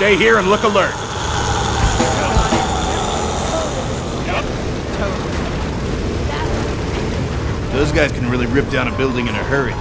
Stay here and look alert. Those guys can really rip down a building in a hurry.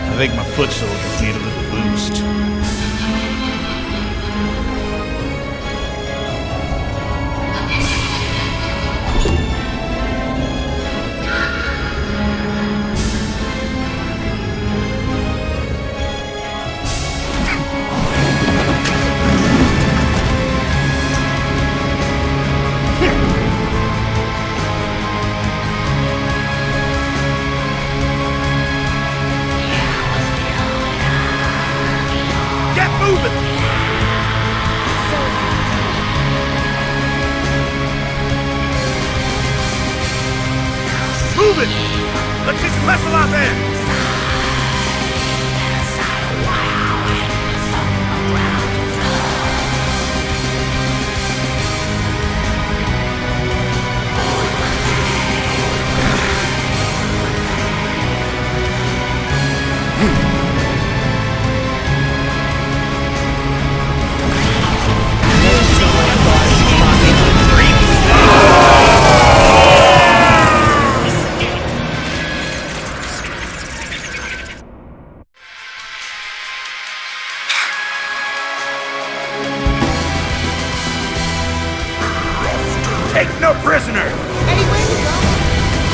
I think my foot soldiers need a little Get moving! Move it! Let's just wrestle out there!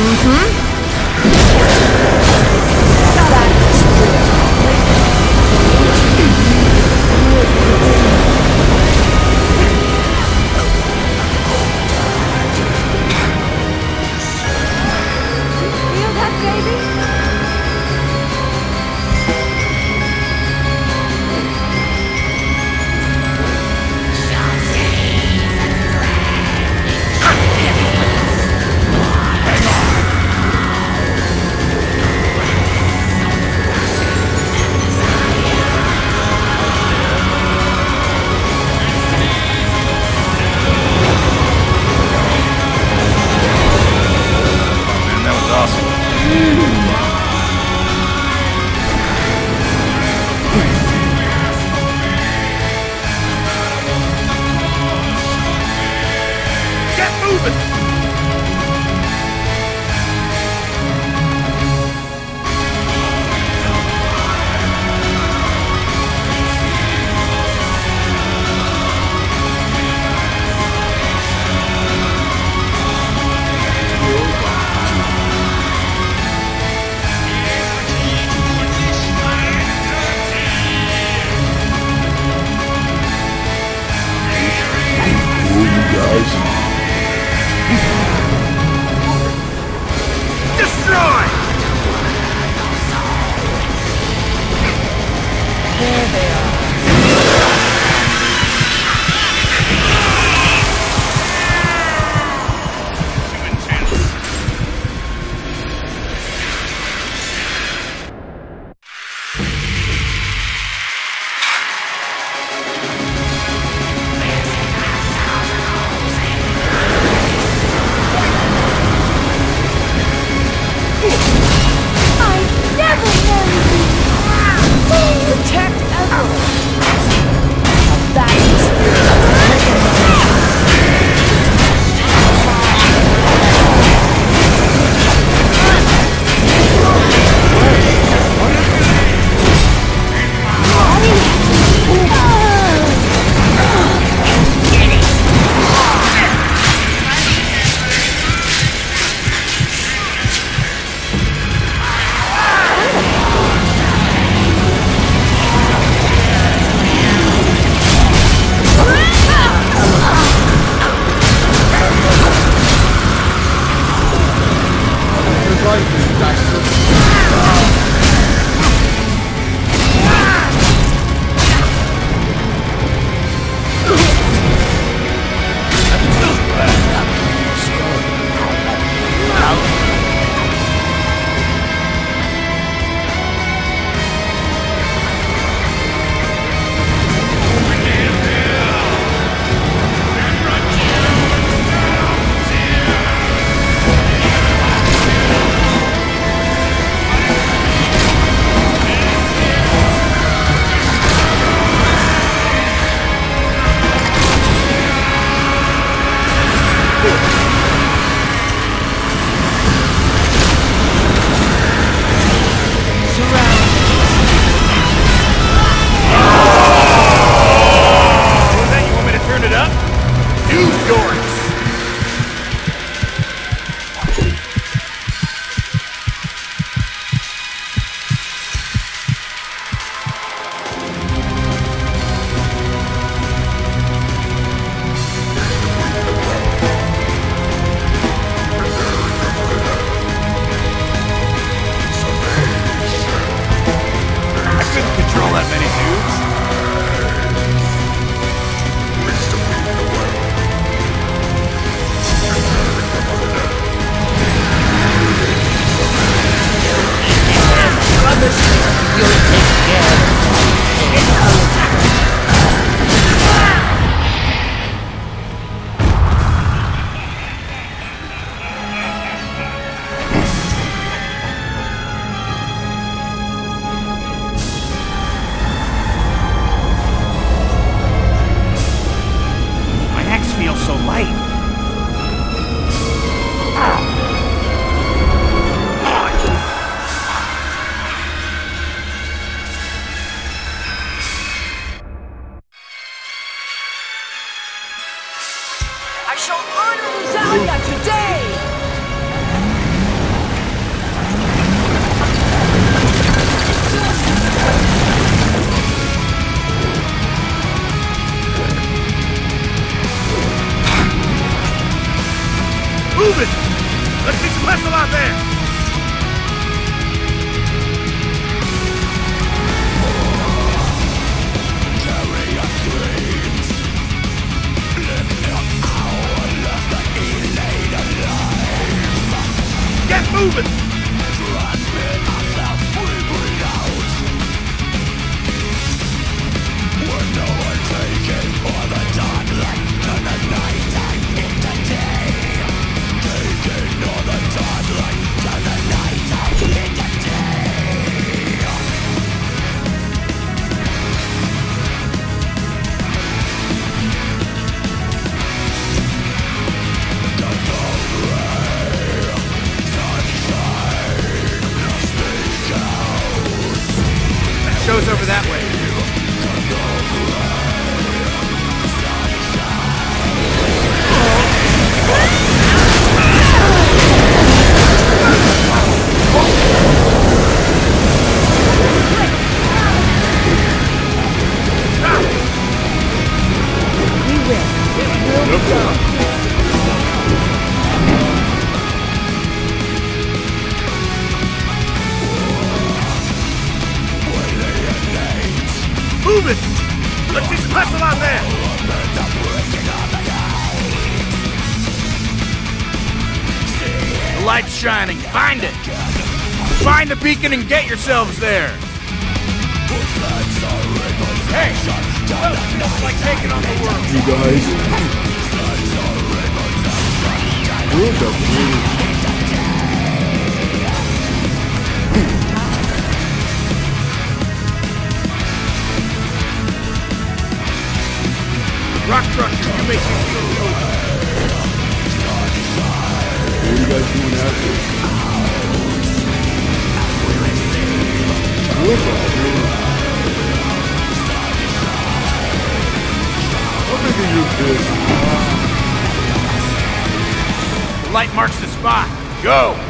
Go. Moving! Too Move it! Let's some hustle out there! The light's shining. Find it! Find the beacon and get yourselves there! Hey! Like taking on the world. You guys. Good the Rock Crusher, you make me feel cozy. What are you guys doing? Good please. How big you fish? The light marks the spot. Go!